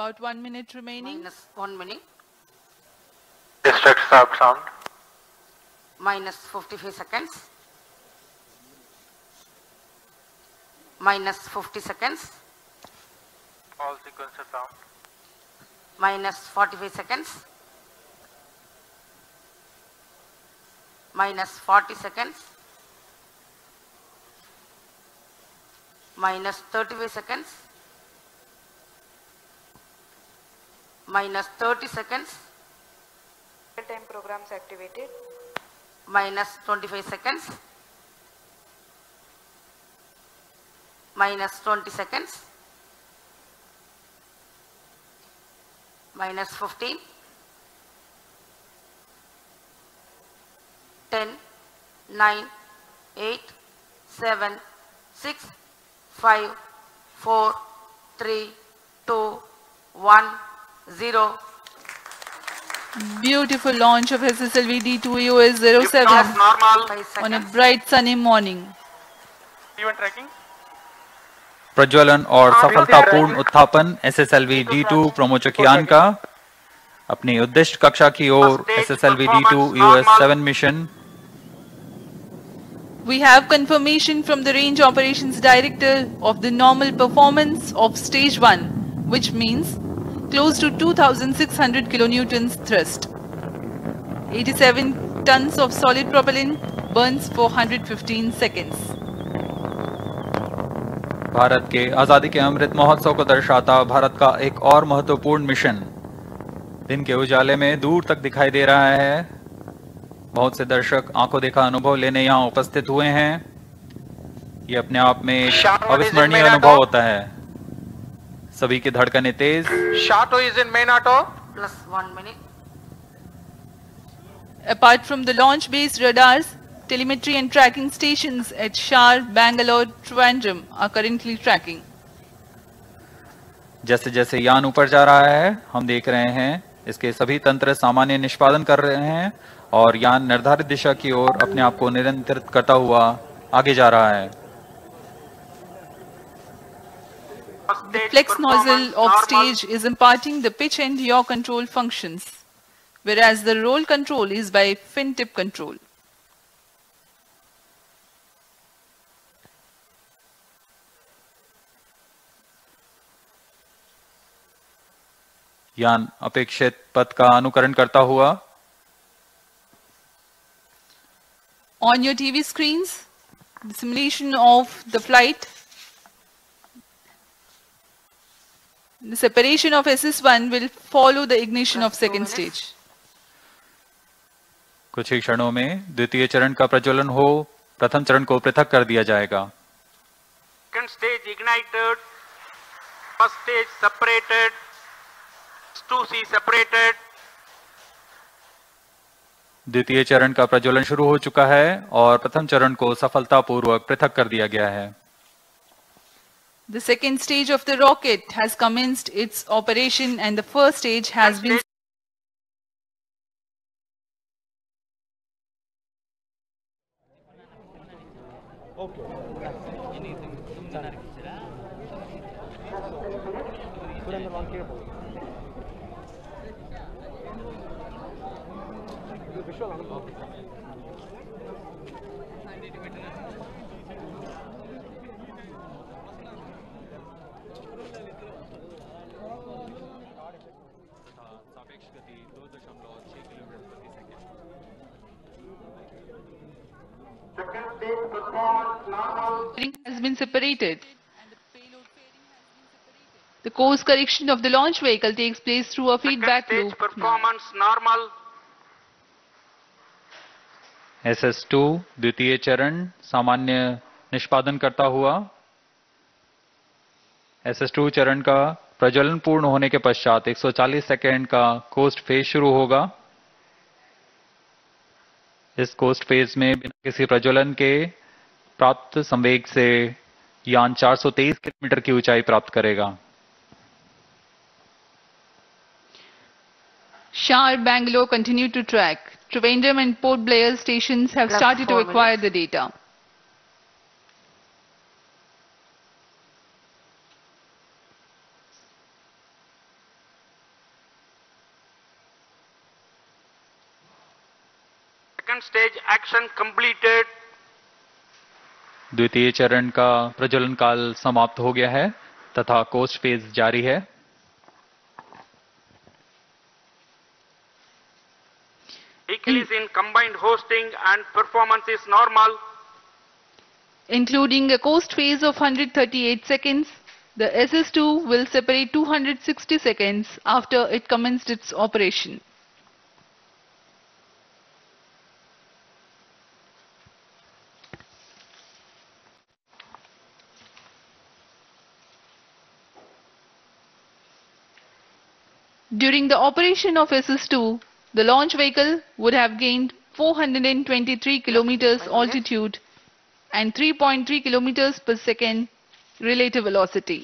About one minute remaining. minus 1 minute, Distract start sound. minus 55 seconds, minus 50 seconds, All sequences sound. minus 45 seconds, minus 40 seconds, minus 35 seconds, minus 30 seconds, Real-time programs activated. minus 25 seconds, minus 20 seconds, minus 15, 10, 9, 8, 7, 6, 5, 4, 3, 2, 1, 0. Beautiful launch of SSLV D2EOS 07 Liftoff normal. 5 on a seconds. bright sunny morning. Event tracking. प्रज्वलन और सफलतापूर्ण उत्थापन SSLV डी2 प्रोमोचकियान का अपनी उद्दिष्ट कक्षा की ओर SSLV डी2 US 7 mission We have confirmation from the Range Operations Director of the normal performance of stage 1, which means close to 2600 kilonewtons thrust. 87 tons of solid propellant burns for 115 seconds. Bharat के आज़ादी के अमृत महोत्सव को दर्शाता भारत का एक और महत्वपूर्ण mission दिन के उजाले में दूर तक दिखाई दे रहा है बहुत से दर्शक आँखों देखा अनुभव लेने यहाँ उपस्थित हुए हैं ये अपने आप में अविस्मरणीय अनुभव होता है सभी की धड़कनें तेज Shato is in main auto. plus 1 minute. Apart from the launch-based radars, telemetry and tracking stations at Shar, Bangalore, Trivandrum are currently tracking. जैसे जैसे यान ऊपर जा रहा है हम देख रहे हैं इसके सभी तंत्र सामान्य निष्पादन कर रहे हैं और यान निर्धारित दिशा की ओर अपने आप को निरंतरित करता हुआ आगे जा रहा है The flex nozzle of stage is imparting the pitch and yaw control functions, whereas the roll control is by fin tip control. यान अपेक्षित पथ का अनुकरण करता हुआ On your TV screens, the simulation of the flight, the separation of SS1 will follow the ignition of second stage. कुछ ही क्षणों में द्वितीय चरण का प्रज्वलन हो प्रथम चरण को पृथक कर दिया जाएगा Second stage ignited. First stage separated. 2C separated. द्वितीय चरण का प्रज्वलन शुरू हो चुका है और प्रथम चरण को सफलतापूर्वक पृथक कर दिया गया है The second stage of the rocket has commenced its operation and the first stage has been fairing has been separated. The course correction of the launch vehicle takes place through a feedback Second loop. stage performance normal. S S two द्वितीय चरण सामान्य निष्पादन करता हुआ S S to चरण का प्रज्वलन पूर्ण होने के पश्चात 140 सेकेंड का कोस्ट फ़ेज़ शुरू होगा इस कोस्ट फ़ेज़ में बिना किसी प्रज्वलन के प्राप्त संवेग से यान 423 किलोमीटर की ऊंचाई प्राप्त करेगा Shar Bangalore continue to track. Trivandrum and Port Blair stations have Left started to acquire minutes. the data. Second stage action completed द्वितीय चरण का प्रज्वलन काल समाप्त हो गया है तथा कोस्ट फ़ेज़ जारी है is in combined hosting and performance is normal. Including a coast phase of 138 seconds, the SS2 will separate 260 seconds after it commenced its operation. During the operation of SS2, the launch vehicle would have gained 423 kilometers altitude and 3.3 kilometers per second relative velocity.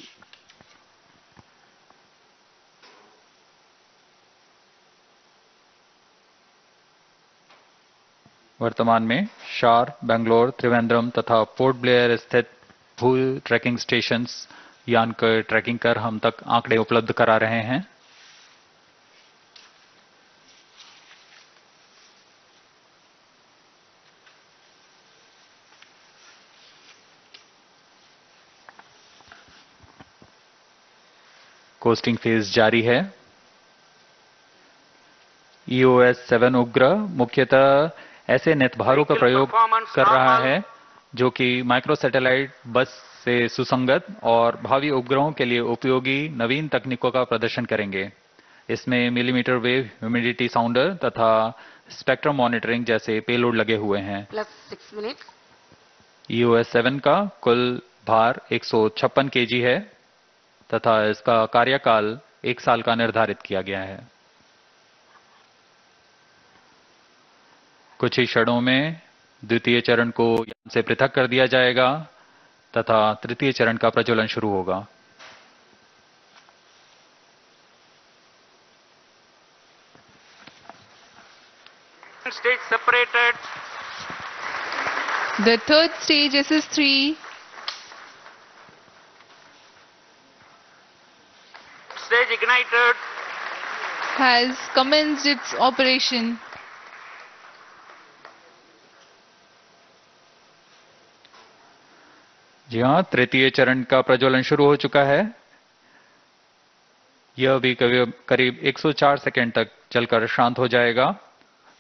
वर्तमान में शार बेंगलोर त्रिवेंद्रम तथा port Blair स्थित भू trekking stations यान के trekking कर हम तक आंकड़े उपलब्ध करा रहे हैं कोस्टिंग फ़ेज़ जारी है। ईओएस सेवन उपग्रह मुख्यतः ऐसे नेतभारों का प्रयोग कर रहा है जो कि माइक्रो सैटेलाइट बस से सुसंगत और भावी उपग्रहों के लिए उपयोगी नवीन तकनीकों का प्रदर्शन करेंगे। इसमें मिलीमीटर वेव ह्यूमिडिटी साउंडर तथा स्पेक्ट्रम मॉनिटरिंग जैसे पेलोड लगे हुए हैं। Plus 6 minutes. ईओएस सेवन का कुल भार एक केजी है। तथा इसका कार्यकाल एक साल का निर्धारित किया गया है। कुछ ही क्षणों में द्वितीय चरण को यान से पृथक कर दिया जाएगा तथा तृतीय चरण का प्रज्वलन शुरू होगा। Stage separated. The third stage SS3 Stage ignited. Has commenced its operation. जी हाँ तृतीय चरण का प्रज्वलन शुरू हो चुका है यह भी करीब करीब 104 सेकेंड तक चलकर शांत हो जाएगा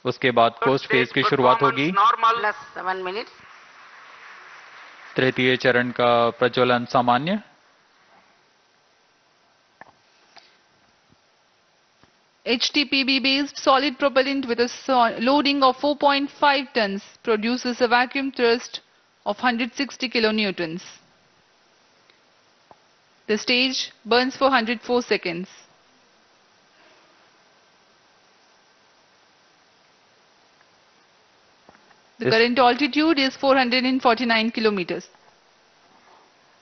उसके बाद कोस्ट फ़ेज़ की शुरुआत होगी performance Normal. Plus 7 minutes. तृतीय चरण का प्रज्वलन सामान्य HTPB based solid propellant with a so- loading of 4.5 tons produces a vacuum thrust of 160 kilonewtons. The stage burns for 104 seconds. The This- current altitude is 449 kilometers.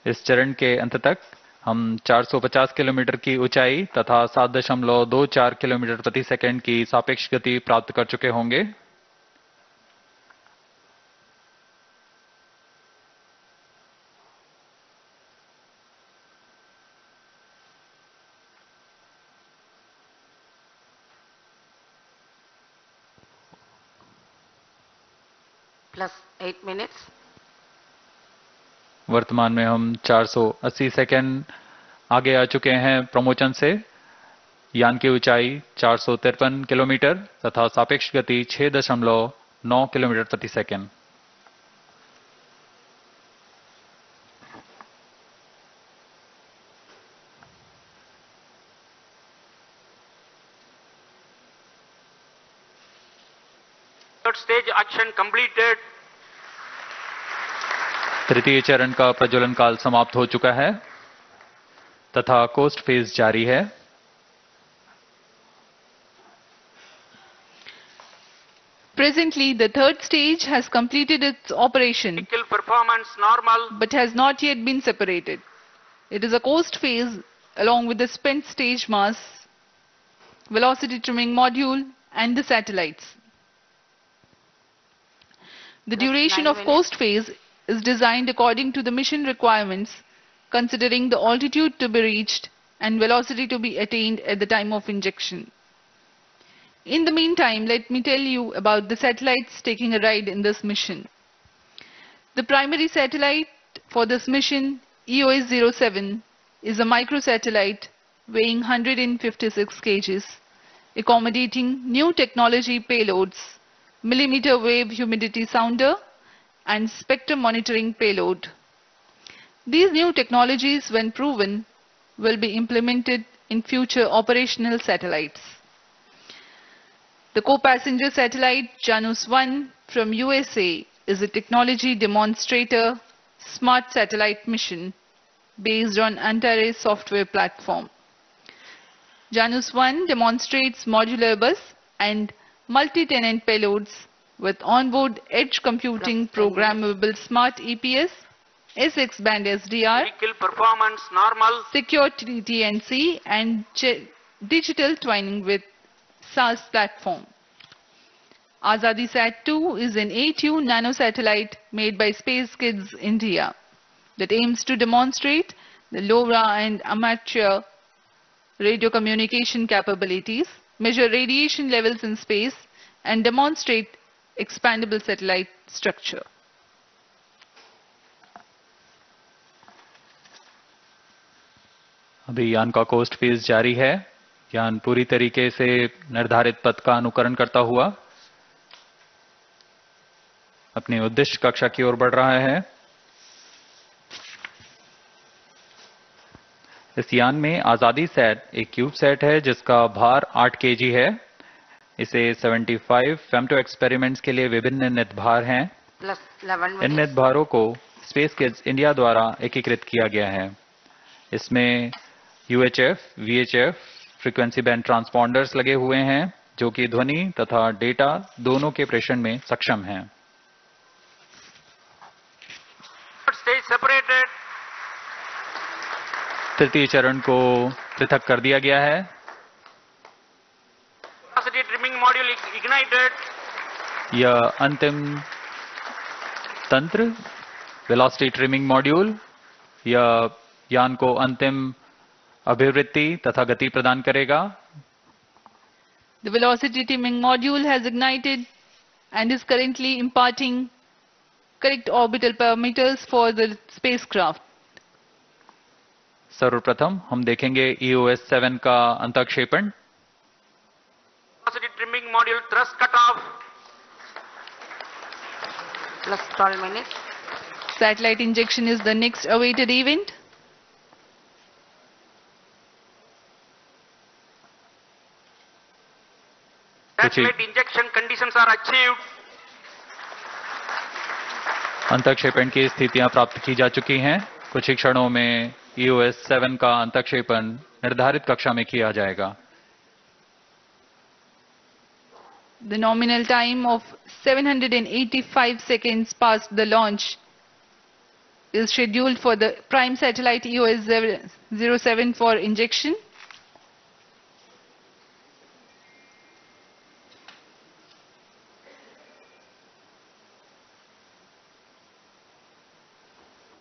इस चरण के अंत तक हम 450 किलोमीटर की ऊंचाई तथा 7.24 किलोमीटर प्रति सेकंड की सापेक्ष गति प्राप्त कर चुके होंगे Plus 8 minutes. वर्तमान में हम 480 सेकंड आगे आ चुके हैं प्रमोचन से यान की ऊंचाई चार सौ तिरपन किलोमीटर तथा सापेक्ष गति 6.9 किलोमीटर प्रति सेकंड stage action completed. तृतीय चरण का प्रज्वलन काल समाप्त हो चुका है तथा कोस्ट फ़ेज़ जारी है Presently, the third stage has completed its operation. Performance normal. but has not yet been separated. It is a coast phase along with the spent stage mass, velocity trimming module and the satellites. The duration of coast phase is designed according to the mission requirements considering the altitude to be reached and velocity to be attained at the time of injection. In the meantime, let me tell you about the satellites taking a ride in this mission. The primary satellite for this mission, EOS-07, is a microsatellite weighing 156 kgs, accommodating new technology payloads, millimeter wave humidity sounder, and spectrum monitoring payload. These new technologies, when proven, will be implemented in future operational satellites. The co-passenger satellite Janus-1 from USA is a technology demonstrator smart satellite mission based on Antares software platform. Janus-1 demonstrates modular bus and multi-tenant payloads with onboard edge computing programmable smart EPS, SX band SDR, Vehicle performance normal. secure TNC and digital twinning with SAS platform. Azadi Sat 2 is an 8U nanosatellite made by Space Kids India that aims to demonstrate the LoRa and amateur radio communication capabilities, measure radiation levels in space, and demonstrate expandable satellite structure. अभी यान का coast phase जारी है। यान पूरी तरीके से निर्धारित पथ का अनुकरण करता हुआ अपनी उद्दिष्ट कक्षा की ओर बढ़ रहा है। इस यान में आज़ादी सेट एक क्यूब सेट है, जिसका भार 8 केजी है। इसे 75 फेम्टो एक्सपेरिमेंट्स के लिए विभिन्न नित भार हैं इन minutes. नित भारों को स्पेस किड्स इंडिया द्वारा एकीकृत किया गया है। इसमें UHF VHF frequency band transponders लगे हुए हैं जो कि ध्वनि तथा डेटा दोनों के प्रेषण में सक्षम हैं। तृतीय चरण को पृथक कर दिया गया है Velocity trimming module ig- ignited. यह अंतिम तंत्र वेलोसिटी ट्रिमिंग मॉड्यूल यह यान को अंतिम अभिवृत्ति तथा गति प्रदान करेगा The velocity trimming module has ignited and is currently imparting correct orbital parameters for the spacecraft. सर्वप्रथम हम देखेंगे EOS 7 का अंतक्षेपण Velocity trimming module thrust cutoff. plus 12 minutes. Satellite injection is the next awaited event. Satellite injection conditions are achieved. अंतक्षेपण की स्थितियाँ प्राप्त की जा चुकी हैं कुछ ही क्षणों में EOS 7 का अंतक्षेपण निर्धारित कक्षा में किया जाएगा The nominal time of 785 seconds past the launch is scheduled for the prime satellite EOS 07 for injection.